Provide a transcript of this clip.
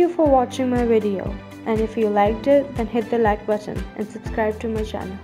You for watching my video and if you liked it then hit the like button and subscribe to my channel.